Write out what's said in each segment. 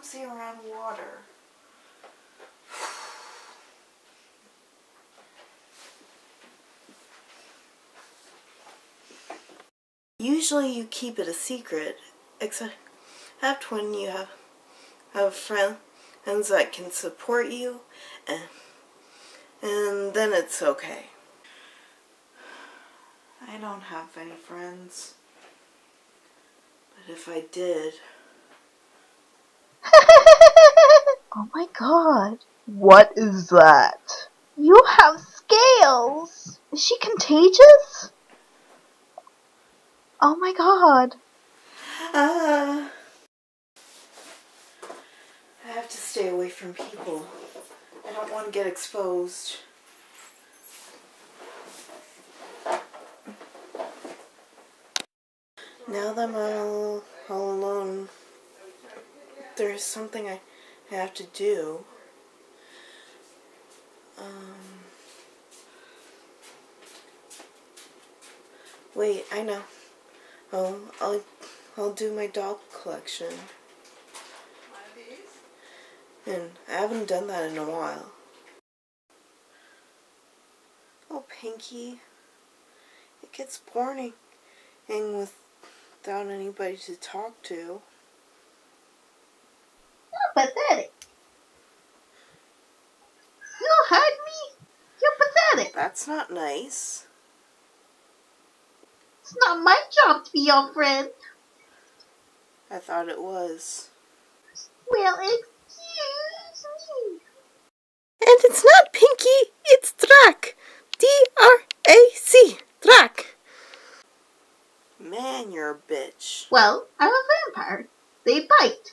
Clumsy around water. Usually you keep it a secret, except when you have have friends that can support you, and and then it's okay. I don't have any friends, but if I did. oh my god. What is that? You have scales! Is she contagious? Oh my god. Uh, I have to stay away from people. I don't want to get exposed. Now that I'm all, all alone, there's something I have to do. Um, wait, I know. Oh, I'll I'll do my doll collection. And I haven't done that in a while. Oh, Pinky. It gets boring and without anybody to talk to. You're pathetic. You hurt me? You're pathetic. That's not nice. It's not my job to be your friend. I thought it was. Well, excuse me. And it's not Pinky, it's Drac. D-R-A-C. Drac. Man, you're a bitch. Well, I'm a vampire. They bite.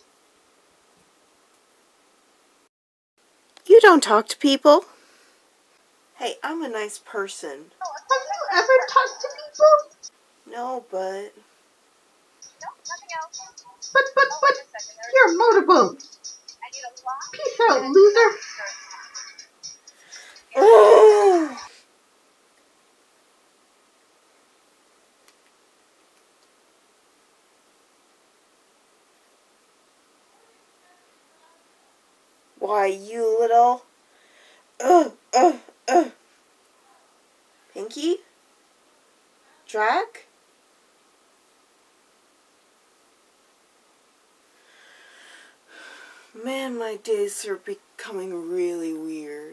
You don't talk to people. Hey, I'm a nice person. Have you ever talked to people? No, but... But, but, but, you're a motorboat. Peace out, loser. Oh! Why, you little... Uh, uh, uh. Pinky? Drac? Man, my days are becoming really weird.